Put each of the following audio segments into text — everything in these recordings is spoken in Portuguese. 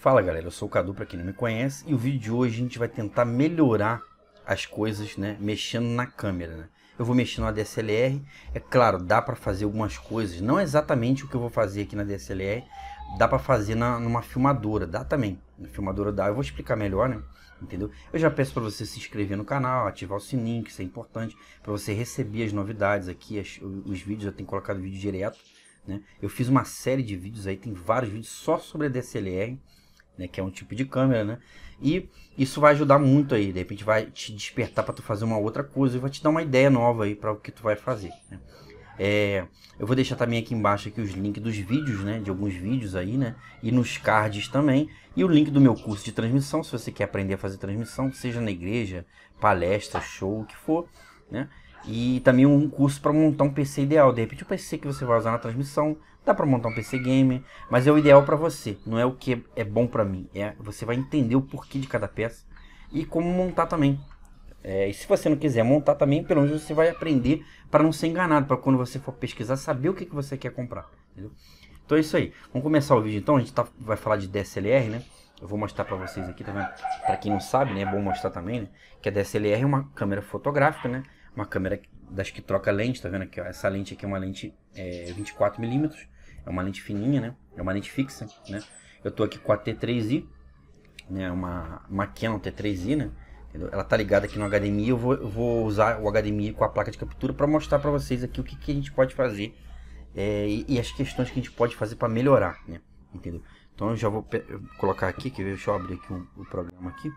Fala galera, eu sou o Cadu para quem não me conhece e o vídeo de hoje a gente vai tentar melhorar as coisas, né, mexendo na câmera, né? Eu vou mexer na DSLR, é claro, dá para fazer algumas coisas, não exatamente o que eu vou fazer aqui na DSLR, dá para fazer na, numa filmadora, dá também, na filmadora dá, eu vou explicar melhor, né? Entendeu? Eu já peço para você se inscrever no canal, ativar o sininho, que isso é importante, para você receber as novidades aqui, as, os vídeos, eu tenho colocado vídeo direto, né? Eu fiz uma série de vídeos aí, tem vários vídeos só sobre a DSLR, né? Que é um tipo de câmera, né? E isso vai ajudar muito aí, de repente vai te despertar para tu fazer uma outra coisa e vai te dar uma ideia nova aí para o que tu vai fazer, né? É, eu vou deixar também aqui embaixo aqui os links dos vídeos, né, de alguns vídeos aí, né, e nos cards também, e o link do meu curso de transmissão, se você quer aprender a fazer transmissão, seja na igreja, palestra, show, o que for, né, e também um curso para montar um PC ideal. De repente o PC que você vai usar na transmissão, dá para montar um PC gamer, mas é o ideal para você, não é o que é bom para mim. É você vai entender o porquê de cada peça e como montar também. É, e se você não quiser montar também, pelo menos você vai aprender para não ser enganado, para quando você for pesquisar, saber o que, que você quer comprar. Entendeu? Então é isso aí. Vamos começar o vídeo então. A gente tá, vai falar de DSLR, né? Eu vou mostrar para vocês aqui, tá vendo? Para quem não sabe, né? É bom mostrar também, né? Que a DSLR é uma câmera fotográfica, né? Uma câmera das que troca lente, tá vendo aqui? Ó? Essa lente aqui é uma lente é, 24mm. É uma lente fininha, né? É uma lente fixa, né? Eu tô aqui com a T3i, né? Uma, uma Canon T3i, né? Ela tá ligada aqui no HDMI, eu vou, eu vou usar o HDMI com a placa de captura para mostrar para vocês aqui o que, que, a gente pode fazer é, e, e, as questões que a gente pode fazer para melhorar, né? Entendeu? Então eu já vou colocar aqui, que deixa eu abrir aqui um, o programa aqui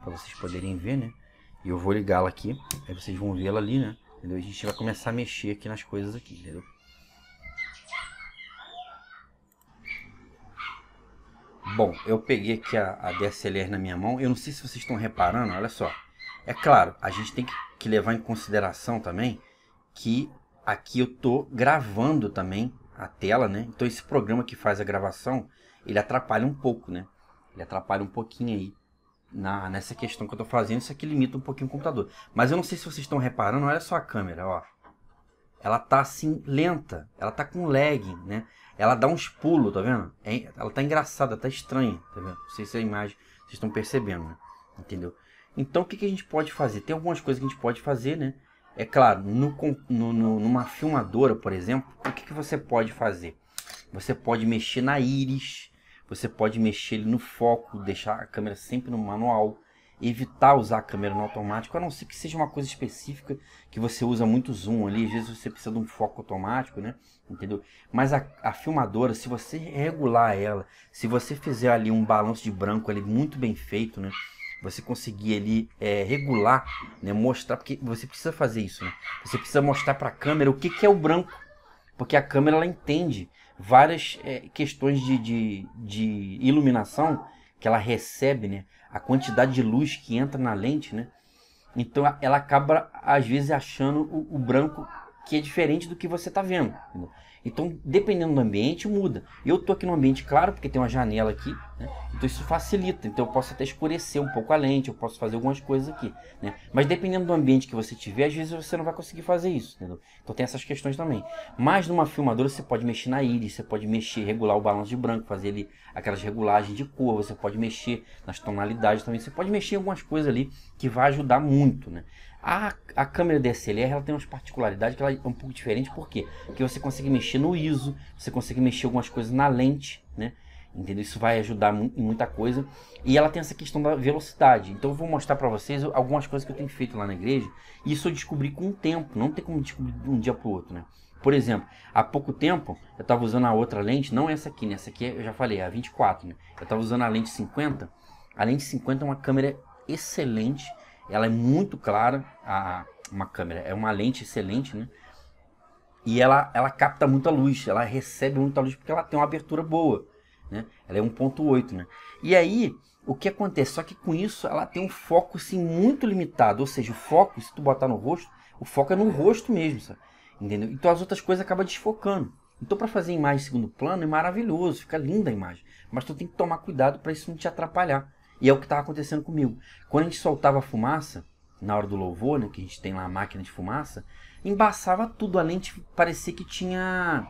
para vocês poderem ver, né? E eu vou ligá-la aqui, aí vocês vão vê-la ali, né? Entendeu? A gente vai começar a mexer aqui nas coisas aqui, entendeu? Bom, eu peguei aqui a, a, DSLR na minha mão. Eu não sei se vocês estão reparando, olha só. É claro, a gente tem que, levar em consideração também que aqui eu tô gravando também a tela, né? Então esse programa que faz a gravação, ele atrapalha um pouco, né? Ele atrapalha um pouquinho aí na, nessa questão que eu tô fazendo. Isso aqui limita um pouquinho o computador. Mas eu não sei se vocês estão reparando, olha só a câmera, ó. Ela tá assim, lenta. Ela tá com lag, né? Ela dá uns pulos, tá vendo? É, ela tá engraçada, tá estranha, tá vendo? Não sei se a imagem vocês estão percebendo, né? Entendeu? Então o que, que a gente pode fazer? Tem algumas coisas que a gente pode fazer, né? É claro, no, no, no, numa filmadora, por exemplo, o que, que você pode fazer? Você pode mexer na íris, você pode mexer no foco, deixar a câmera sempre no manual, evitar usar a câmera no automático, a não ser que seja uma coisa específica que você usa muito zoom ali, às vezes você precisa de um foco automático, né? Entendeu? Mas a, a filmadora, se você regular ela, se você fizer ali um balanço de branco ali muito bem feito, né? Você conseguir ali é, regular, né? Mostrar, porque você precisa fazer isso, né? Você precisa mostrar para a câmera o que, que é o branco, porque a câmera ela entende várias é, questões de, de, de iluminação que ela recebe, né? A quantidade de luz que entra na lente, né? Então ela acaba às vezes achando o, o branco que é diferente do que você está vendo. Entendeu? Então, dependendo do ambiente, muda. Eu estou aqui no ambiente claro, porque tem uma janela aqui, né? então isso facilita. Então, eu posso até escurecer um pouco a lente, eu posso fazer algumas coisas aqui. Né? Mas dependendo do ambiente que você tiver, às vezes você não vai conseguir fazer isso. Entendeu? Então, tem essas questões também. Mas numa filmadora, você pode mexer na íris, você pode mexer, regular o balanço de branco, fazer ali aquelas regulagens de cor, você pode mexer nas tonalidades também, você pode mexer em algumas coisas ali que vai ajudar muito. Né? A, a câmera DSLR ela tem umas particularidades que ela é um pouco diferente, por quê? Porque você consegue mexer no ISO, você consegue mexer algumas coisas na lente, né? Entendeu? Isso vai ajudar em muita coisa. E ela tem essa questão da velocidade. Então eu vou mostrar para vocês algumas coisas que eu tenho feito lá na igreja. E isso eu descobri com o tempo, não tem como descobrir de um dia para o outro, né? Por exemplo, há pouco tempo eu estava usando a outra lente, não essa aqui, né? Essa aqui eu já falei, a 24, né? Eu estava usando a lente 50. A lente 50 é uma câmera excelente ela é muito clara, a, uma câmera, é uma lente excelente, né? E ela, ela capta muita luz, ela recebe muita luz porque ela tem uma abertura boa, né? Ela é 1.8, né? E aí, o que acontece? Só que com isso ela tem um foco sim muito limitado, ou seja, o foco, se tu botar no rosto, o foco é no rosto mesmo, sabe? Entendeu? Então as outras coisas acabam desfocando. Então para fazer imagem em segundo plano é maravilhoso, fica linda a imagem, mas tu tem que tomar cuidado para isso não te atrapalhar. E é o que estava acontecendo comigo. Quando a gente soltava fumaça, na hora do louvor, né, que a gente tem lá a máquina de fumaça, embaçava tudo. A lente parecia que tinha.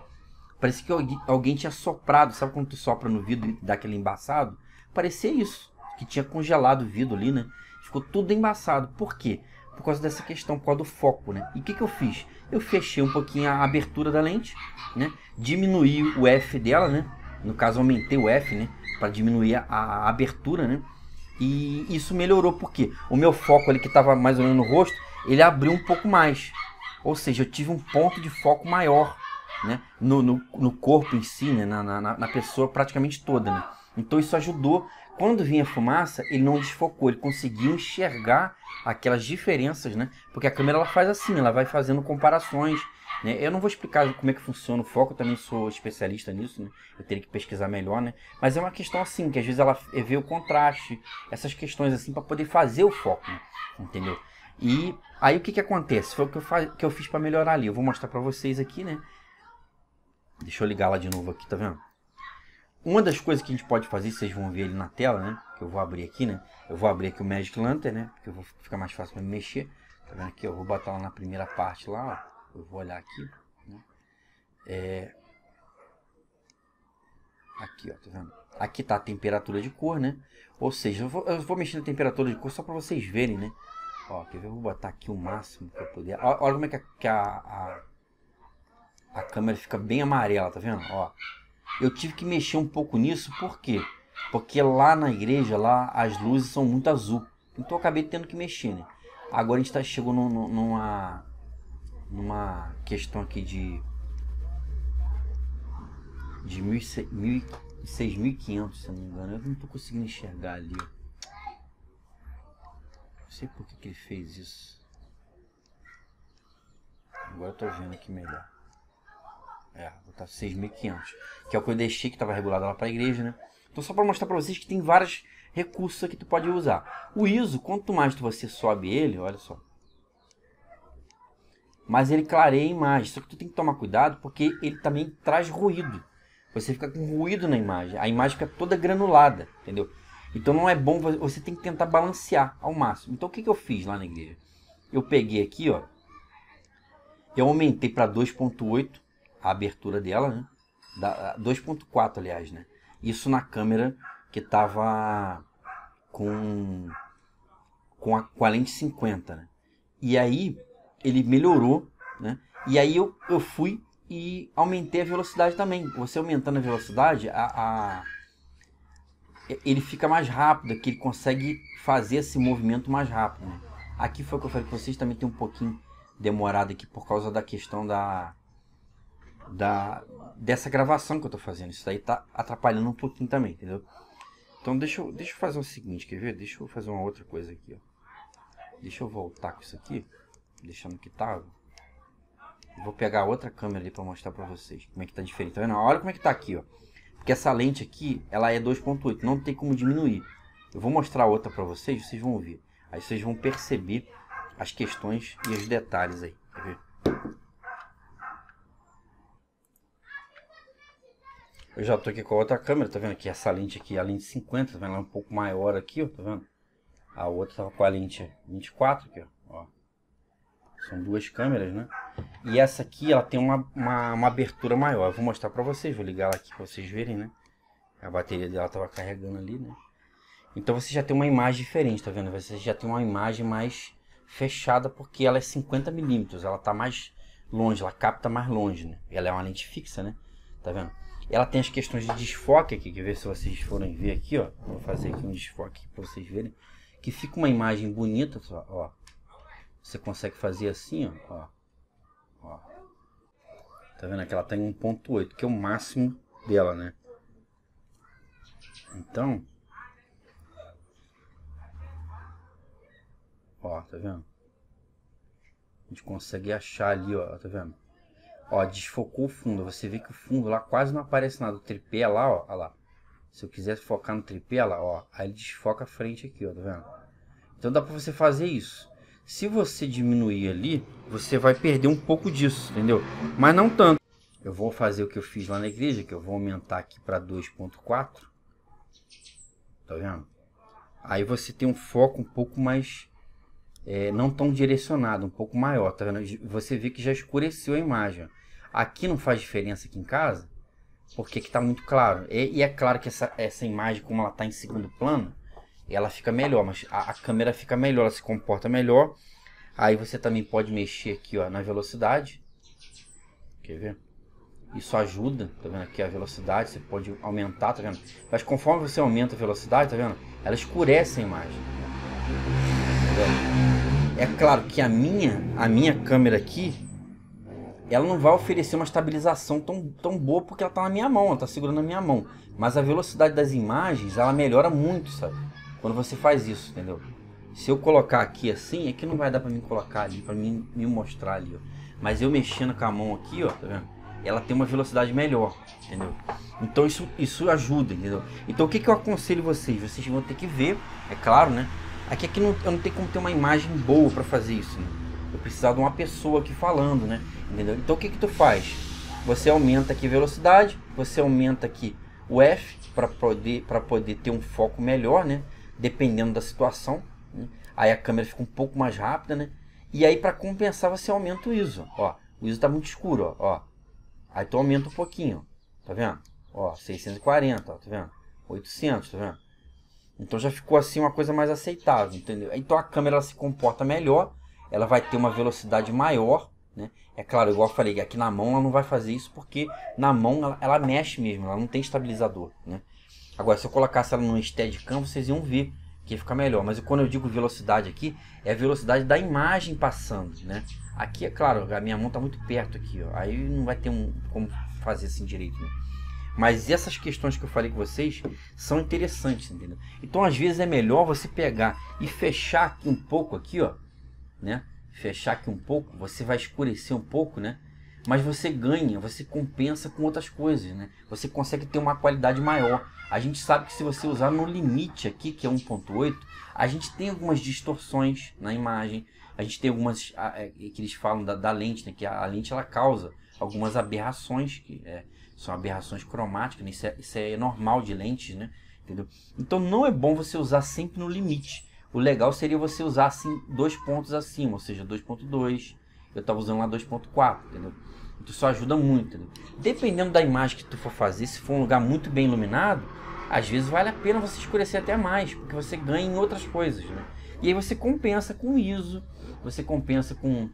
Parecia que alguém tinha soprado. Sabe quando tu sopra no vidro e dá aquele embaçado? parecia isso, que tinha congelado o vidro ali, né? Ficou tudo embaçado. Por quê? Por causa dessa questão, por causa do foco, né? E o que, que eu fiz? Eu fechei um pouquinho a abertura da lente, né? Diminuí o F dela, né? No caso, aumentei o F, né? Para diminuir a, a, abertura, né? E isso melhorou porque o meu foco ali que estava mais ou menos no rosto, ele abriu um pouco mais. Ou seja, eu tive um ponto de foco maior né? no, no, no corpo em si, né? na, na, na pessoa praticamente toda. Né? Então isso ajudou. Quando vinha fumaça, ele não desfocou, ele conseguiu enxergar aquelas diferenças, né? Porque a câmera ela faz assim, ela vai fazendo comparações. Né? Eu não vou explicar como é que funciona o foco, eu também sou especialista nisso, né? Eu teria que pesquisar melhor, né? Mas é uma questão assim, que às vezes ela vê o contraste, essas questões assim, para poder fazer o foco, né? entendeu? E aí o que que acontece? Foi o que eu, que eu fiz para melhorar ali. Eu vou mostrar para vocês aqui, né? Deixa eu ligar lá de novo aqui, tá vendo? Uma das coisas que a gente pode fazer, vocês vão ver ele na tela, né? Que eu vou abrir aqui, né? Eu vou abrir aqui o Magic Lantern, né? Porque eu vou ficar mais fácil para me mexer. Tá vendo aqui? Eu vou botar lá na primeira parte lá, ó. Eu vou olhar aqui, né? É... Aqui, ó, tá vendo? Aqui tá a temperatura de cor, né? Ou seja, eu vou, eu vou mexer na temperatura de cor só para vocês verem, né? Ó, quer ver? Eu vou botar aqui o máximo que eu puder. Olha como é que a, que a, a, a câmera fica bem amarela, tá vendo? Ó, eu tive que mexer um pouco nisso, por quê? Porque lá na igreja, lá as luzes são muito azul. Então eu acabei tendo que mexer, né? Agora a gente tá, chegou no, numa, numa questão aqui de de 6.500, se não me engano. Eu não tô conseguindo enxergar ali. Não sei por que, que ele fez isso. Agora eu tô vendo aqui melhor. É, vou botar 6.500. Que é o que eu deixei que estava regulado lá para a igreja, né? Então só para mostrar para vocês que tem vários recursos que tu pode usar. O ISO, quanto mais você sobe ele, olha só. Mas ele clareia a imagem. Só que tu tem que tomar cuidado porque ele também traz ruído. Você fica com ruído na imagem. A imagem fica toda granulada, entendeu? Então não é bom, você tem que tentar balancear ao máximo. Então o que, que eu fiz lá na igreja? Eu peguei aqui, ó. Eu aumentei para 2.8 a abertura dela, né? 2.4, aliás, né? Isso na câmera que tava com com a, com a lente 50, né? E aí ele melhorou, né? E aí eu, eu fui e aumentei a velocidade também. Você aumentando a velocidade, a, a ele fica mais rápido, que ele consegue fazer esse movimento mais rápido. Né? Aqui foi o que eu falei para vocês, também tem um pouquinho demorado aqui por causa da questão da, da dessa gravação que eu estou fazendo. Isso daí tá atrapalhando um pouquinho também, entendeu? Então deixa eu, deixa eu fazer o seguinte, quer ver? Deixa eu fazer uma outra coisa aqui, ó. Deixa eu voltar com isso aqui, deixando que tá. Vou pegar outra câmera ali para mostrar para vocês como é que tá diferente. Tá vendo? Olha como é que tá aqui, ó. Porque essa lente aqui, ela é 2.8, não tem como diminuir. Eu vou mostrar outra para vocês, vocês vão ver. Aí vocês vão perceber as questões e os detalhes aí. Quer ver? Eu já tô aqui com a outra câmera, tá vendo aqui? Essa lente aqui, a lente 50, tá vendo? Ela é um pouco maior aqui, ó, tá vendo? A outra tava com a lente 24 aqui, ó. São duas câmeras, né? E essa aqui, ela tem uma, uma, uma abertura maior. Eu vou mostrar pra vocês, vou ligar ela aqui pra vocês verem, né? A bateria dela tava carregando ali, né? Então você já tem uma imagem diferente, tá vendo? Você já tem uma imagem mais fechada porque ela é 50 milímetros, ela tá mais longe, ela capta mais longe, né? Ela é uma lente fixa, né? Tá vendo? Ela tem as questões de desfoque aqui, que ver se vocês forem ver aqui, ó. Vou fazer aqui um desfoque para vocês verem. Que fica uma imagem bonita, ó. Você consegue fazer assim, ó. ó. Tá vendo que ela tem 1.8, que é o máximo dela, né? Então... Ó, tá vendo? A gente consegue achar ali, ó, tá vendo? Ó, desfocou o fundo. Você vê que o fundo lá quase não aparece nada. O tripé lá, ó, ó lá. Se eu quiser focar no tripé lá, ó, aí ele desfoca a frente aqui, ó, tá vendo? Então dá pra você fazer isso. Se você diminuir ali, você vai perder um pouco disso, entendeu? Mas não tanto. Eu vou fazer o que eu fiz lá na igreja, que eu vou aumentar aqui para 2.4. Tá vendo? Aí você tem um foco um pouco mais é, não tão direcionado, um pouco maior, tá vendo? Você vê que já escureceu a imagem. Aqui não faz diferença aqui em casa, porque que tá muito claro. E, e, é claro que essa, essa imagem, como ela tá em segundo plano, ela fica melhor, mas a, a, câmera fica melhor, ela se comporta melhor. Aí você também pode mexer aqui ó, na velocidade. Quer ver? Isso ajuda, tá vendo aqui a velocidade, você pode aumentar, tá vendo? Mas conforme você aumenta a velocidade, tá vendo? Ela escurece a imagem. Tá é claro que a minha, a minha câmera aqui, ela não vai oferecer uma estabilização tão, tão boa porque ela está na minha mão, ela está segurando na minha mão. Mas a velocidade das imagens, ela melhora muito, sabe? Quando você faz isso, entendeu? Se eu colocar aqui assim, é que não vai dar para mim colocar ali, para mim me mostrar ali, ó. Mas eu mexendo com a mão aqui, ó, tá vendo? Ela tem uma velocidade melhor, entendeu? Então isso, isso ajuda, entendeu? Então o que, que eu aconselho vocês? Vocês vão ter que ver, é claro, né? Aqui, aqui não, eu não tenho como ter uma imagem boa para fazer isso, né? Eu precisar de uma pessoa aqui falando, né? Entendeu? Então o que que tu faz? Você aumenta aqui a velocidade, você aumenta aqui o F para poder, para poder ter um foco melhor, né? Dependendo da situação. Né? Aí a câmera fica um pouco mais rápida, né? E aí para compensar você aumenta o ISO, ó. O ISO está muito escuro, ó, ó. Aí tu aumenta um pouquinho, tá vendo? Ó, 640, ó, tá vendo? 800, tá vendo? Então já ficou assim uma coisa mais aceitável, entendeu? Então a câmera se comporta melhor, ela vai ter uma velocidade maior, né? É claro, igual eu falei, aqui na mão ela não vai fazer isso porque na mão ela, ela mexe mesmo, ela não tem estabilizador, né? Agora, se eu colocasse ela no Steadicam, vocês iam ver que ia ficar melhor. Mas quando eu digo velocidade aqui, é a velocidade da imagem passando, né? Aqui, é claro, a minha mão está muito perto aqui, ó. Aí não vai ter um, como fazer assim direito, né? Mas essas questões que eu falei com vocês são interessantes, entendeu? Então, às vezes é melhor você pegar e fechar aqui um pouco aqui, ó, né? Fechar aqui um pouco, você vai escurecer um pouco, né? Mas você ganha, você compensa com outras coisas, né? Você consegue ter uma qualidade maior. A gente sabe que se você usar no limite aqui, que é 1.8, a gente tem algumas distorções na imagem. A gente tem algumas é, que eles falam da, da lente, né? Que a, a, lente ela causa algumas aberrações, que é, são aberrações cromáticas. Né? Isso, é, isso é normal de lentes, né? Entendeu? Então não é bom você usar sempre no limite. O legal seria você usar assim dois pontos acima, ou seja, 2.2. Eu estava usando lá 2.4, entendeu? Então isso ajuda muito. Entendeu? Dependendo da imagem que tu for fazer, se for um lugar muito bem iluminado, às vezes vale a pena você escurecer até mais, porque você ganha em outras coisas, né? E aí você compensa com ISO, você compensa com,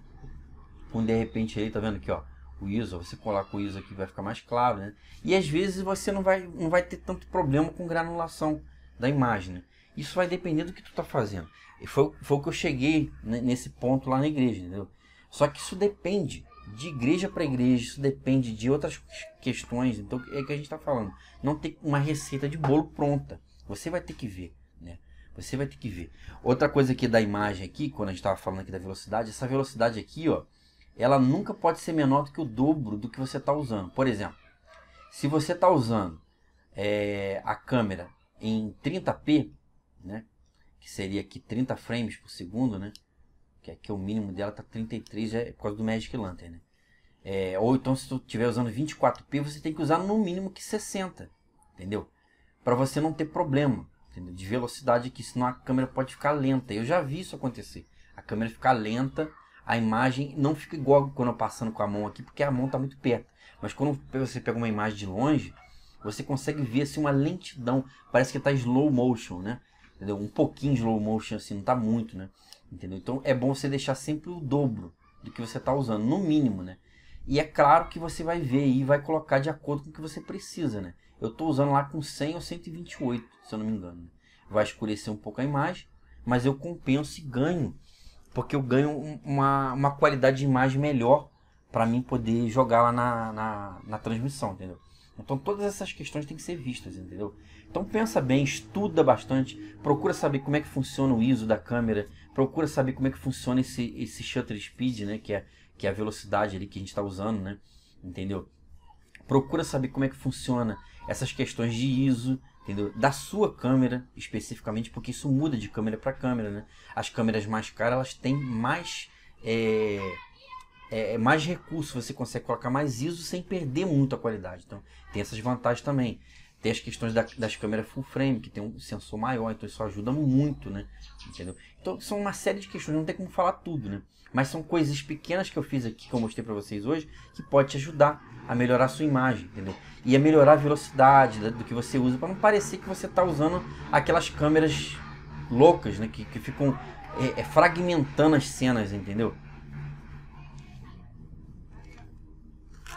com de repente aí, tá vendo aqui, ó, o ISO, você coloca o ISO aqui vai ficar mais claro, né? E às vezes você não vai, não vai ter tanto problema com granulação da imagem, né? Isso vai depender do que tu tá fazendo. E foi, foi o que eu cheguei nesse ponto lá na igreja, entendeu? Só que isso depende de igreja para igreja, isso depende de outras questões. Então é que a gente está falando. Não tem uma receita de bolo pronta. Você vai ter que ver, né? Você vai ter que ver. Outra coisa aqui da imagem aqui, quando a gente estava falando aqui da velocidade, essa velocidade aqui, ó, ela nunca pode ser menor do que o dobro do que você está usando. Por exemplo, se você está usando é, a câmera em 30p, né, que seria aqui 30 frames por segundo, né, que aqui é o mínimo dela tá 33, é por causa do Magic Lantern, né? É, ou então se tu estiver usando 24p, você tem que usar no mínimo que 60, entendeu? Para você não ter problema, entendeu? De velocidade aqui, senão a câmera pode ficar lenta. Eu já vi isso acontecer. A câmera ficar lenta, a imagem não fica igual quando eu passando com a mão aqui, porque a mão está muito perto. Mas quando você pega uma imagem de longe, você consegue ver assim uma lentidão, parece que está slow motion, né? Entendeu? Um pouquinho slow motion assim, não está muito, né? Entendeu? Então é bom você deixar sempre o dobro do que você está usando, no mínimo, né? E é claro que você vai ver e vai colocar de acordo com o que você precisa, né? Eu estou usando lá com 100 ou 128, se eu não me engano. Né? Vai escurecer um pouco a imagem, mas eu compenso e ganho, porque eu ganho uma, uma qualidade de imagem melhor para mim poder jogar lá na, na, na transmissão, entendeu? Então todas essas questões têm que ser vistas, entendeu? Então pensa bem, estuda bastante, procura saber como é que funciona o ISO da câmera, procura saber como é que funciona esse, esse shutter speed, né? Que é, que é a velocidade ali que a gente está usando, né? Entendeu? Procura saber como é que funciona essas questões de ISO, entendeu? Da sua câmera especificamente, porque isso muda de câmera para câmera, né? As câmeras mais caras elas têm mais é, é, mais recursos, você consegue colocar mais ISO sem perder muito a qualidade. Então tem essas vantagens também. Tem as questões da, das câmeras full frame, que tem um sensor maior, então isso ajuda muito, né? Entendeu? Então são uma série de questões, não tem como falar tudo, né? Mas são coisas pequenas que eu fiz aqui, que eu mostrei para vocês hoje, que pode te ajudar a melhorar a sua imagem, entendeu? E a melhorar a velocidade do que você usa, para não parecer que você está usando aquelas câmeras loucas, né? Que, que ficam é, é, fragmentando as cenas, entendeu?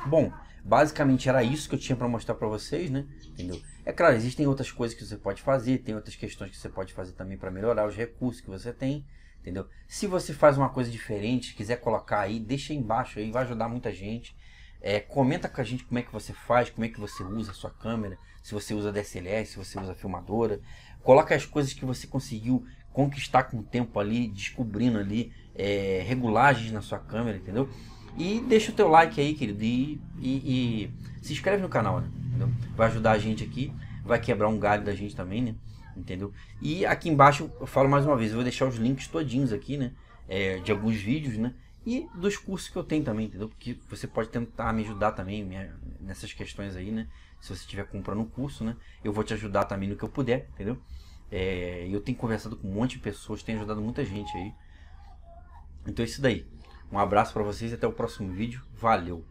Bom, basicamente era isso que eu tinha para mostrar para vocês, né? Entendeu? É claro, existem outras coisas que você pode fazer, tem outras questões que você pode fazer também para melhorar os recursos que você tem, entendeu? Se você faz uma coisa diferente, quiser colocar aí, deixa aí embaixo aí, vai ajudar muita gente. É, comenta com a gente como é que você faz, como é que você usa a sua câmera, se você usa DSLR, se você usa filmadora. Coloca as coisas que você conseguiu conquistar com o tempo ali, descobrindo ali é, regulagens na sua câmera, entendeu? E deixa o teu like aí, querido, e, e, e se inscreve no canal, né? Entendeu? Vai ajudar a gente aqui, vai quebrar um galho da gente também, né? Entendeu? E aqui embaixo eu falo mais uma vez, eu vou deixar os links todinhos aqui, né? É, de alguns vídeos, né? E dos cursos que eu tenho também, entendeu? Porque você pode tentar me ajudar também minha, nessas questões aí, né? Se você estiver comprando um curso, né? Eu vou te ajudar também no que eu puder, entendeu? É, eu tenho conversado com um monte de pessoas, tenho ajudado muita gente aí. Então é isso daí. Um abraço para vocês e até o próximo vídeo. Valeu!